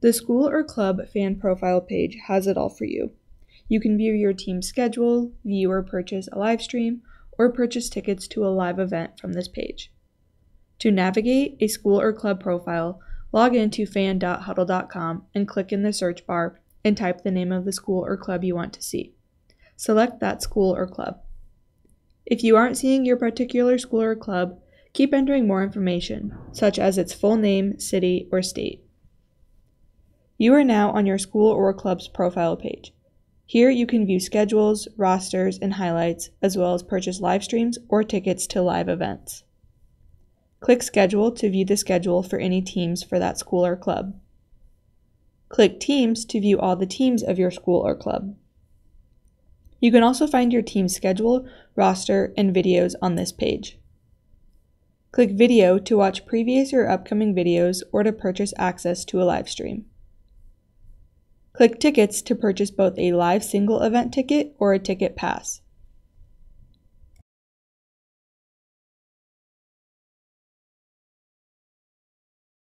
The school or club fan profile page has it all for you. You can view your team's schedule, view or purchase a live stream, or purchase tickets to a live event from this page. To navigate a school or club profile, log into fan.hudl.com and click in the search bar and type the name of the school or club you want to see. Select that school or club. If you aren't seeing your particular school or club, keep entering more information, such as its full name, city, or state. You are now on your school or club's profile page. Here you can view schedules, rosters, and highlights, as well as purchase live streams or tickets to live events. Click Schedule to view the schedule for any teams for that school or club. Click Teams to view all the teams of your school or club. You can also find your team's schedule, roster, and videos on this page. Click Video to watch previous or upcoming videos or to purchase access to a live stream. Click Tickets to purchase both a live single event ticket or a ticket pass.